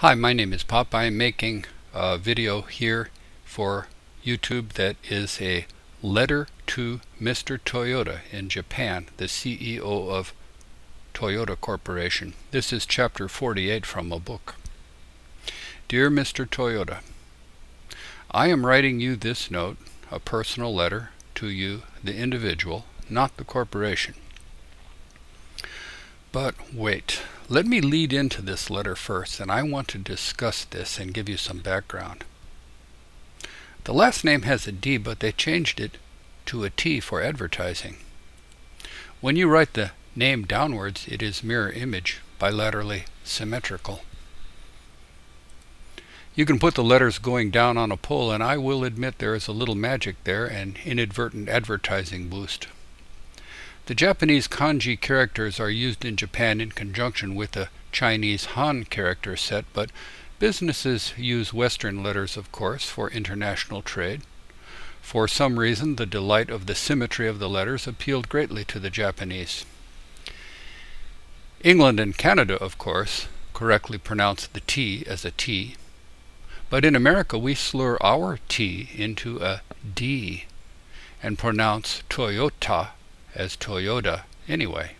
Hi, my name is Pop. I am making a video here for YouTube that is a letter to Mr. Toyota in Japan, the CEO of Toyota Corporation. This is chapter 48 from a book. Dear Mr. Toyota, I am writing you this note, a personal letter to you, the individual, not the corporation. But wait, let me lead into this letter first, and I want to discuss this and give you some background. The last name has a D, but they changed it to a T for advertising. When you write the name downwards, it is mirror image, bilaterally symmetrical. You can put the letters going down on a pole, and I will admit there is a little magic there, an inadvertent advertising boost. The Japanese kanji characters are used in Japan in conjunction with the Chinese Han character set, but businesses use Western letters, of course, for international trade. For some reason, the delight of the symmetry of the letters appealed greatly to the Japanese. England and Canada, of course, correctly pronounce the T as a T, but in America we slur our T into a D and pronounce Toyota as Toyota anyway.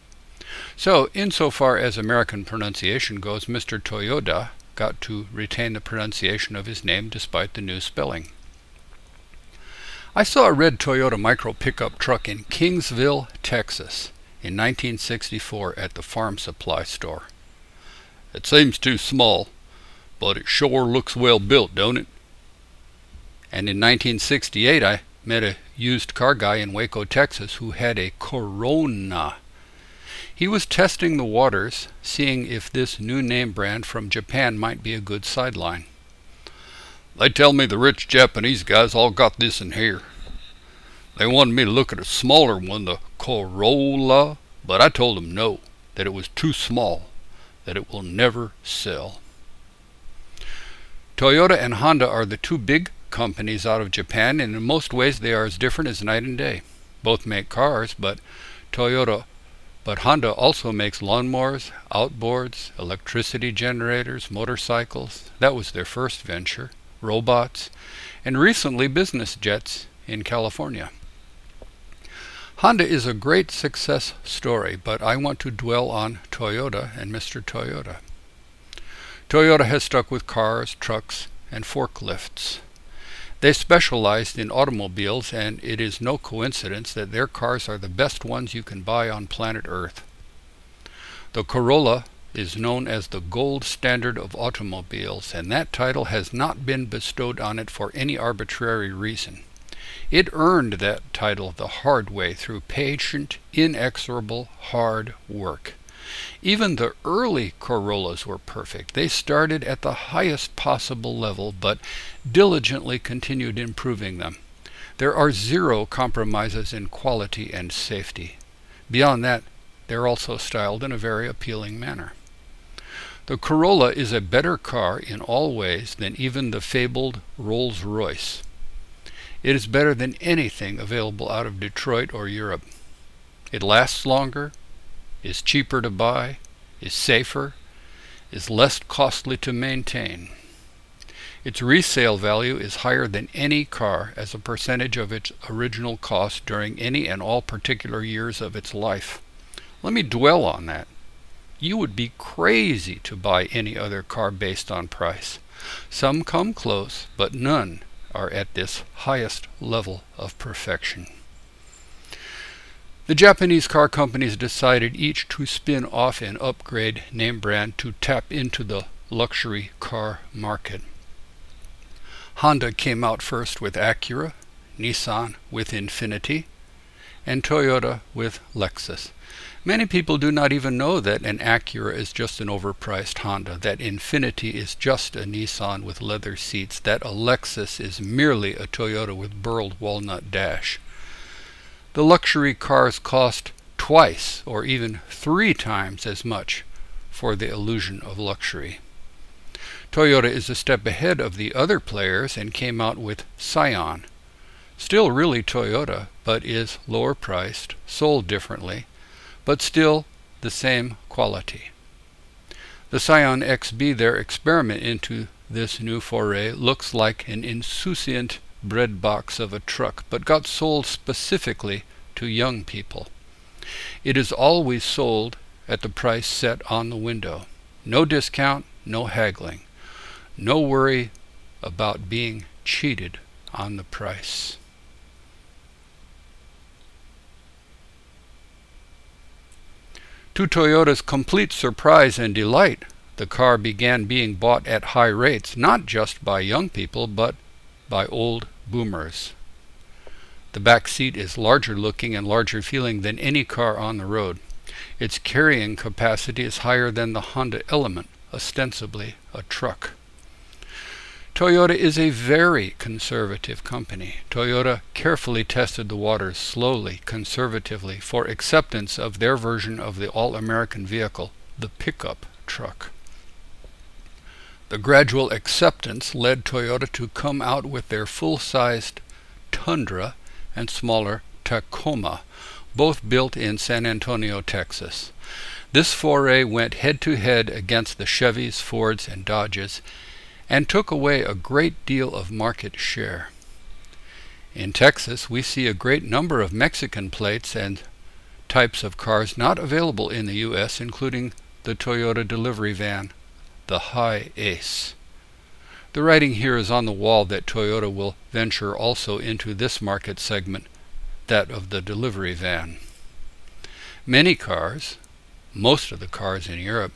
So, insofar as American pronunciation goes, Mr. Toyota got to retain the pronunciation of his name despite the new spelling. I saw a red Toyota micro pickup truck in Kingsville, Texas in 1964 at the farm supply store. It seems too small, but it sure looks well built, don't it? And in 1968 I met a used car guy in Waco, Texas, who had a Corona. He was testing the waters, seeing if this new name brand from Japan might be a good sideline. They tell me the rich Japanese guys all got this in here. They wanted me to look at a smaller one, the Corolla, but I told them no, that it was too small, that it will never sell. Toyota and Honda are the two big companies out of Japan, and in most ways they are as different as night and day. Both make cars, but Toyota, but Honda also makes lawnmowers, outboards, electricity generators, motorcycles. That was their first venture. Robots, and recently business jets in California. Honda is a great success story, but I want to dwell on Toyota and Mr. Toyota. Toyota has stuck with cars, trucks, and forklifts. They specialized in automobiles, and it is no coincidence that their cars are the best ones you can buy on planet Earth. The Corolla is known as the gold standard of automobiles, and that title has not been bestowed on it for any arbitrary reason. It earned that title the hard way through patient, inexorable, hard work. Even the early Corollas were perfect. They started at the highest possible level, but diligently continued improving them. There are zero compromises in quality and safety. Beyond that, they're also styled in a very appealing manner. The Corolla is a better car in all ways than even the fabled Rolls Royce. It is better than anything available out of Detroit or Europe. It lasts longer, is cheaper to buy, is safer, is less costly to maintain. Its resale value is higher than any car as a percentage of its original cost during any and all particular years of its life. Let me dwell on that. You would be crazy to buy any other car based on price. Some come close, but none are at this highest level of perfection. The Japanese car companies decided each to spin off an upgrade name brand to tap into the luxury car market. Honda came out first with Acura, Nissan with Infiniti, and Toyota with Lexus. Many people do not even know that an Acura is just an overpriced Honda, that Infiniti is just a Nissan with leather seats, that a Lexus is merely a Toyota with burled walnut dash. The luxury cars cost twice or even three times as much for the illusion of luxury. Toyota is a step ahead of the other players and came out with Scion. Still really Toyota, but is lower priced, sold differently, but still the same quality. The Scion XB, their experiment into this new foray, looks like an insouciant bread box of a truck, but got sold specifically to young people. It is always sold at the price set on the window. No discount, no haggling. No worry about being cheated on the price. To Toyota's complete surprise and delight, the car began being bought at high rates, not just by young people, but by old boomers. The back seat is larger looking and larger feeling than any car on the road. Its carrying capacity is higher than the Honda Element, ostensibly a truck. Toyota is a very conservative company. Toyota carefully tested the waters slowly, conservatively, for acceptance of their version of the all-American vehicle, the pickup truck. The gradual acceptance led Toyota to come out with their full-sized Tundra and smaller Tacoma, both built in San Antonio, Texas. This foray went head-to-head -head against the Chevys, Fords, and Dodges, and took away a great deal of market share. In Texas, we see a great number of Mexican plates and types of cars not available in the U.S., including the Toyota delivery van, the HiAce. The writing here is on the wall that Toyota will venture also into this market segment, that of the delivery van. Many cars, most of the cars in Europe,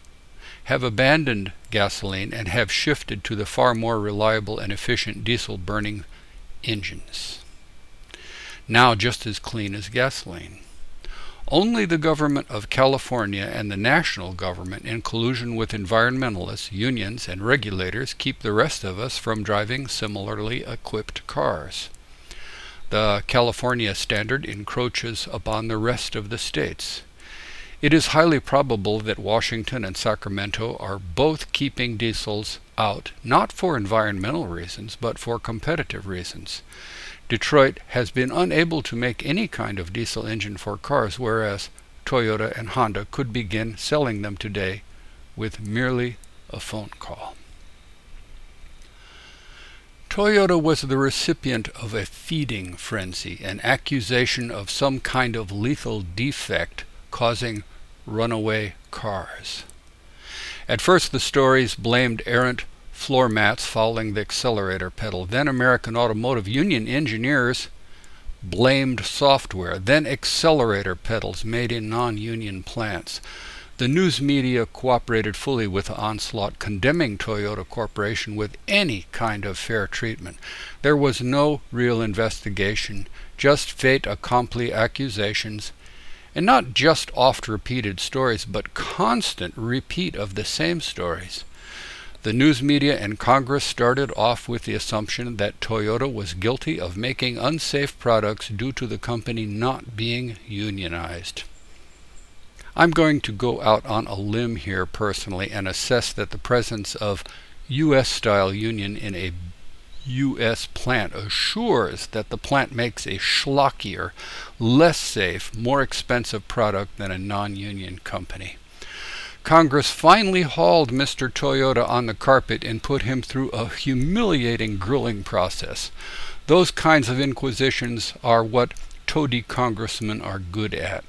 have abandoned gasoline and have shifted to the far more reliable and efficient diesel burning engines. Now just as clean as gasoline. Only the government of California and the national government, in collusion with environmentalists, unions, and regulators, keep the rest of us from driving similarly equipped cars. The California standard encroaches upon the rest of the states. It is highly probable that Washington and Sacramento are both keeping diesels out, not for environmental reasons, but for competitive reasons. Detroit has been unable to make any kind of diesel engine for cars, whereas Toyota and Honda could begin selling them today with merely a phone call. Toyota was the recipient of a feeding frenzy, an accusation of some kind of lethal defect causing runaway cars. At first the stories blamed errant floor mats fouling the accelerator pedal. Then American Automotive Union engineers blamed software. Then accelerator pedals made in non-union plants. The news media cooperated fully with the onslaught, condemning Toyota Corporation with any kind of fair treatment. There was no real investigation, just fait accompli accusations and not just oft repeated stories, but constant repeat of the same stories. The news media and Congress started off with the assumption that Toyota was guilty of making unsafe products due to the company not being unionized. I'm going to go out on a limb here personally and assess that the presence of U.S. style union in a U.S. plant assures that the plant makes a schlockier, less safe, more expensive product than a non-union company. Congress finally hauled Mr. Toyota on the carpet and put him through a humiliating grilling process. Those kinds of inquisitions are what toady congressmen are good at.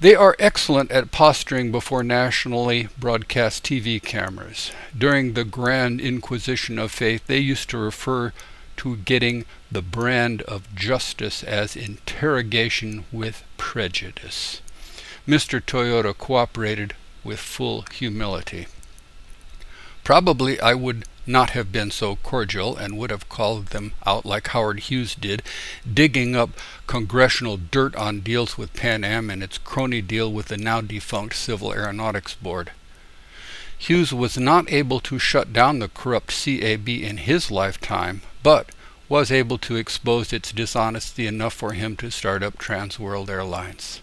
They are excellent at posturing before nationally broadcast TV cameras. During the Grand Inquisition of Faith, they used to refer to getting the brand of justice as interrogation with prejudice. Mr. Toyota cooperated with full humility. Probably I would not have been so cordial and would have called them out like Howard Hughes did, digging up congressional dirt on deals with Pan Am and its crony deal with the now defunct Civil Aeronautics Board. Hughes was not able to shut down the corrupt CAB in his lifetime, but was able to expose its dishonesty enough for him to start up Trans World Airlines.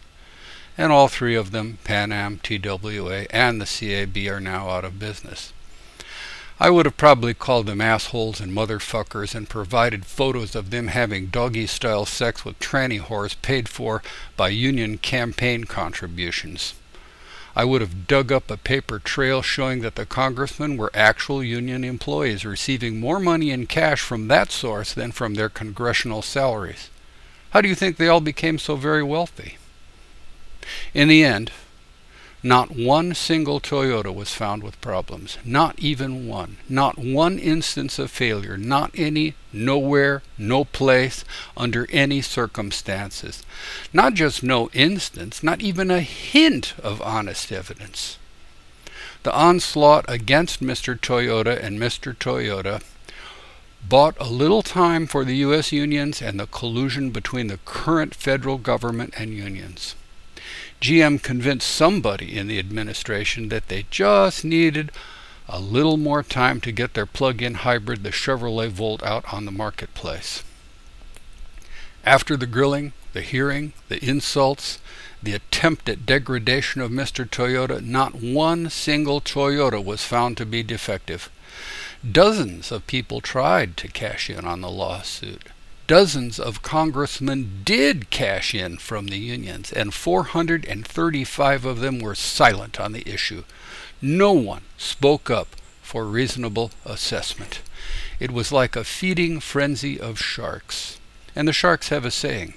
And all three of them, Pan Am, TWA, and the CAB, are now out of business. I would have probably called them assholes and motherfuckers and provided photos of them having doggy-style sex with tranny whores paid for by union campaign contributions. I would have dug up a paper trail showing that the congressmen were actual union employees receiving more money in cash from that source than from their congressional salaries. How do you think they all became so very wealthy? In the end, not one single Toyota was found with problems. Not even one. Not one instance of failure. Not any, nowhere, no place, under any circumstances. Not just no instance, not even a hint of honest evidence. The onslaught against Mr. Toyota and Mr. Toyota bought a little time for the U.S. unions and the collusion between the current federal government and unions. GM convinced somebody in the administration that they just needed a little more time to get their plug-in hybrid, the Chevrolet Volt, out on the marketplace. After the grilling, the hearing, the insults, the attempt at degradation of Mr. Toyota, not one single Toyota was found to be defective. Dozens of people tried to cash in on the lawsuit dozens of congressmen did cash in from the unions, and 435 of them were silent on the issue. No one spoke up for reasonable assessment. It was like a feeding frenzy of sharks. And the sharks have a saying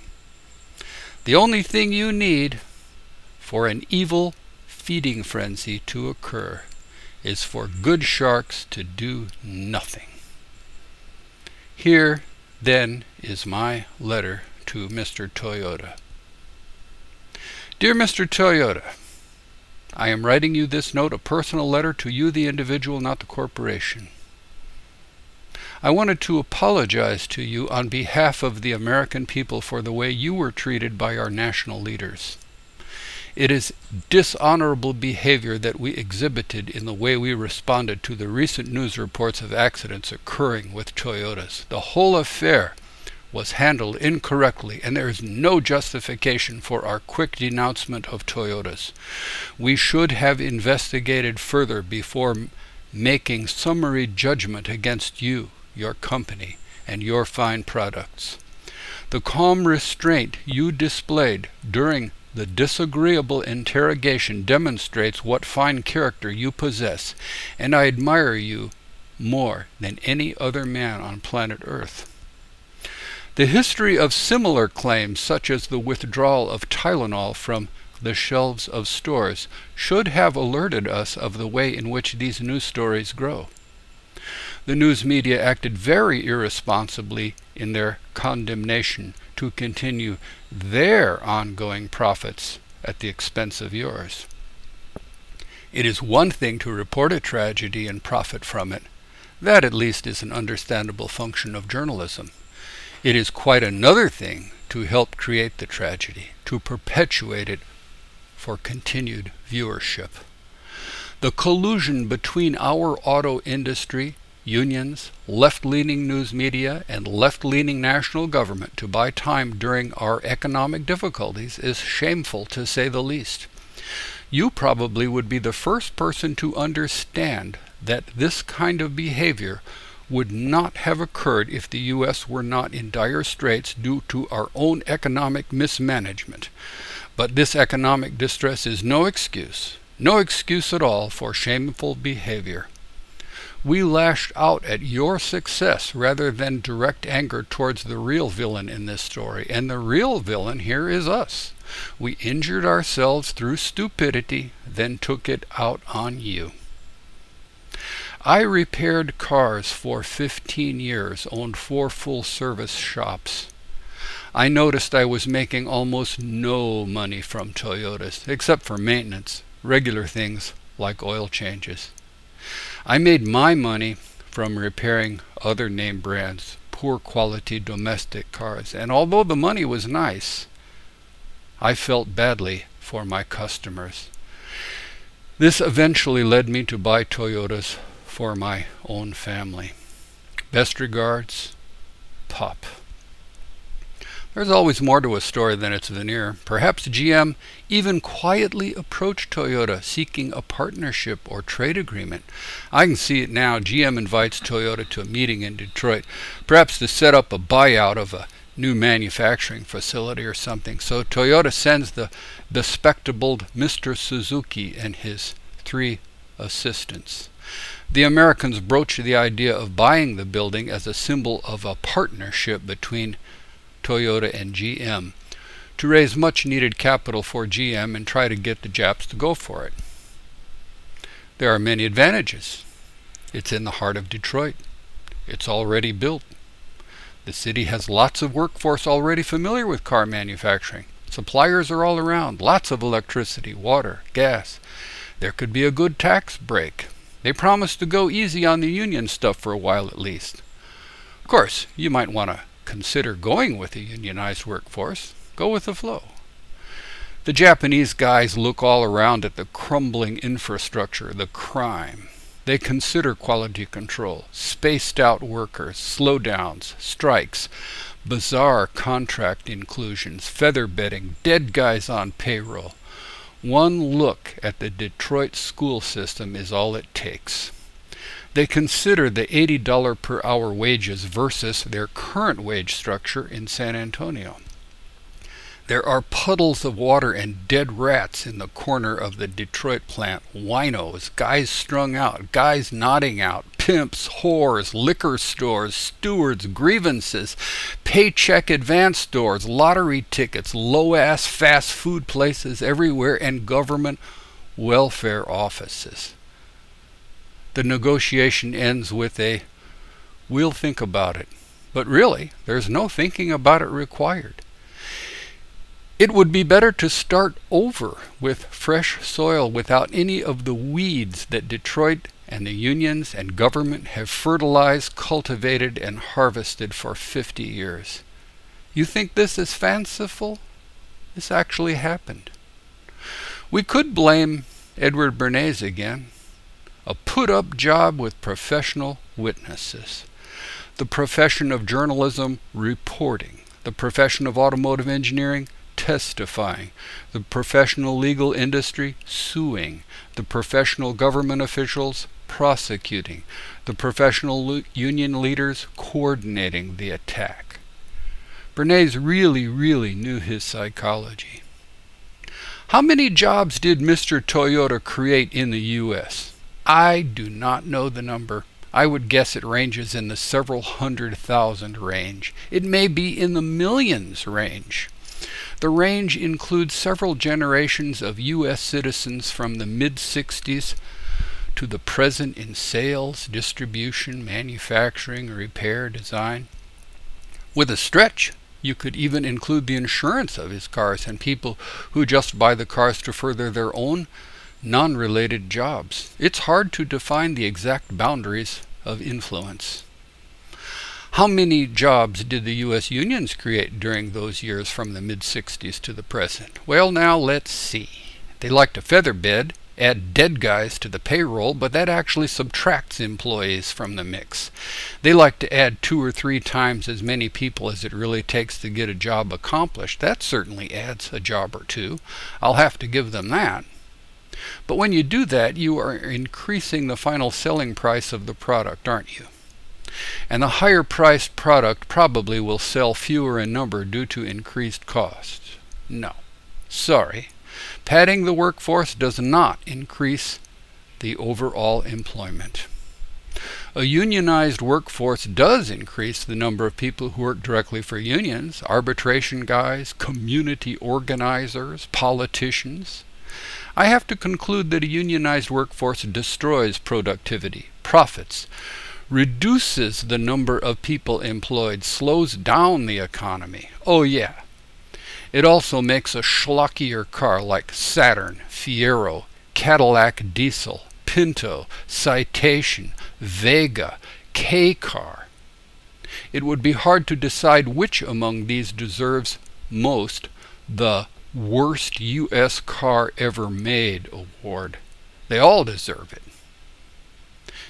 The only thing you need for an evil feeding frenzy to occur is for good sharks to do nothing. Here then is my letter to Mr. Toyota. Dear Mr. Toyota, I am writing you this note, a personal letter to you, the individual, not the corporation. I wanted to apologize to you on behalf of the American people for the way you were treated by our national leaders. It is dishonorable behavior that we exhibited in the way we responded to the recent news reports of accidents occurring with Toyotas. The whole affair was handled incorrectly, and there is no justification for our quick denouncement of Toyotas. We should have investigated further before making summary judgment against you, your company, and your fine products. The calm restraint you displayed during the disagreeable interrogation demonstrates what fine character you possess, and I admire you more than any other man on planet Earth. The history of similar claims, such as the withdrawal of Tylenol from the shelves of stores, should have alerted us of the way in which these news stories grow. The news media acted very irresponsibly in their condemnation to continue their ongoing profits at the expense of yours. It is one thing to report a tragedy and profit from it. That at least is an understandable function of journalism. It is quite another thing to help create the tragedy, to perpetuate it for continued viewership. The collusion between our auto industry unions, left leaning news media, and left leaning national government to buy time during our economic difficulties is shameful to say the least. You probably would be the first person to understand that this kind of behavior would not have occurred if the U.S. were not in dire straits due to our own economic mismanagement. But this economic distress is no excuse, no excuse at all for shameful behavior. We lashed out at your success rather than direct anger towards the real villain in this story. And the real villain here is us. We injured ourselves through stupidity, then took it out on you. I repaired cars for 15 years, owned four full service shops. I noticed I was making almost no money from Toyotas, except for maintenance, regular things like oil changes. I made my money from repairing other name brands, poor quality domestic cars, and although the money was nice, I felt badly for my customers. This eventually led me to buy Toyotas for my own family. Best regards, Pop. There's always more to a story than its veneer. Perhaps GM even quietly approached Toyota seeking a partnership or trade agreement. I can see it now. GM invites Toyota to a meeting in Detroit, perhaps to set up a buyout of a new manufacturing facility or something. So Toyota sends the bespectacled Mr. Suzuki and his three assistants. The Americans broach the idea of buying the building as a symbol of a partnership between Toyota and GM to raise much needed capital for GM and try to get the Japs to go for it. There are many advantages. It's in the heart of Detroit. It's already built. The city has lots of workforce already familiar with car manufacturing. Suppliers are all around, lots of electricity, water, gas. There could be a good tax break. They promised to go easy on the union stuff for a while at least. Of course, you might want to consider going with the unionized workforce. Go with the flow. The Japanese guys look all around at the crumbling infrastructure, the crime. They consider quality control, spaced out workers, slowdowns, strikes, bizarre contract inclusions, feather bedding, dead guys on payroll. One look at the Detroit school system is all it takes. They consider the $80 per hour wages versus their current wage structure in San Antonio. There are puddles of water and dead rats in the corner of the Detroit plant. Winos, guys strung out, guys nodding out, pimps, whores, liquor stores, stewards, grievances, paycheck advance stores, lottery tickets, low ass fast food places everywhere, and government welfare offices. The negotiation ends with a we'll think about it. But really, there's no thinking about it required. It would be better to start over with fresh soil without any of the weeds that Detroit and the unions and government have fertilized, cultivated, and harvested for 50 years. You think this is fanciful? This actually happened. We could blame Edward Bernays again. A put up job with professional witnesses. The profession of journalism reporting. The profession of automotive engineering testifying, the professional legal industry suing, the professional government officials prosecuting, the professional union leaders coordinating the attack. Bernays really, really knew his psychology. How many jobs did Mr. Toyota create in the U.S.? I do not know the number. I would guess it ranges in the several hundred thousand range. It may be in the millions range. The range includes several generations of U.S. citizens from the mid 60s to the present in sales, distribution, manufacturing, repair, design. With a stretch, you could even include the insurance of his cars and people who just buy the cars to further their own non related jobs. It's hard to define the exact boundaries of influence. How many jobs did the U.S. unions create during those years from the mid 60s to the present? Well, now let's see. They like to feather bed, add dead guys to the payroll, but that actually subtracts employees from the mix. They like to add two or three times as many people as it really takes to get a job accomplished. That certainly adds a job or two. I'll have to give them that. But when you do that, you are increasing the final selling price of the product, aren't you? and the higher priced product probably will sell fewer in number due to increased costs. No. Sorry. Padding the workforce does not increase the overall employment. A unionized workforce does increase the number of people who work directly for unions, arbitration guys, community organizers, politicians. I have to conclude that a unionized workforce destroys productivity, profits, reduces the number of people employed, slows down the economy. Oh, yeah. It also makes a schlockier car like Saturn, Fiero, Cadillac Diesel, Pinto, Citation, Vega, K car. It would be hard to decide which among these deserves most the Worst U.S. Car Ever Made award. They all deserve it.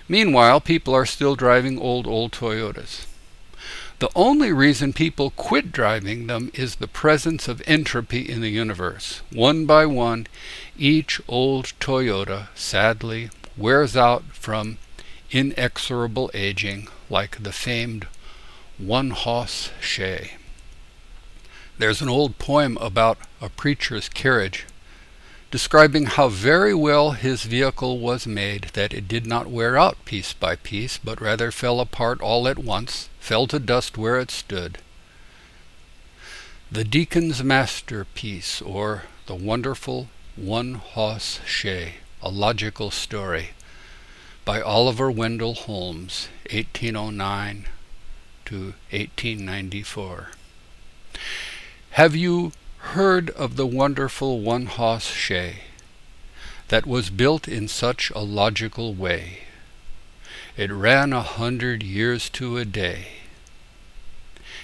Meanwhile, people are still driving old, old Toyotas. The only reason people quit driving them is the presence of entropy in the universe. One by one, each old Toyota, sadly, wears out from inexorable aging like the famed one hoss shay. There's an old poem about a preacher's carriage, describing how very well his vehicle was made, that it did not wear out piece by piece, but rather fell apart all at once, fell to dust where it stood. The Deacon's Masterpiece, or The Wonderful One Hoss Shay, A Logical Story, by Oliver Wendell Holmes, 1809 to 1894. Have you heard of the wonderful one hoss shay that was built in such a logical way? It ran a hundred years to a day,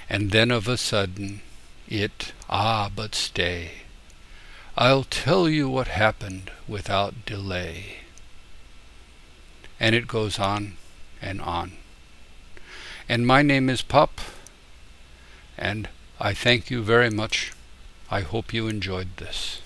and then of a sudden it, ah, but stay, I'll tell you what happened without delay. And it goes on and on. And my name is Pop, and I thank you very much. I hope you enjoyed this.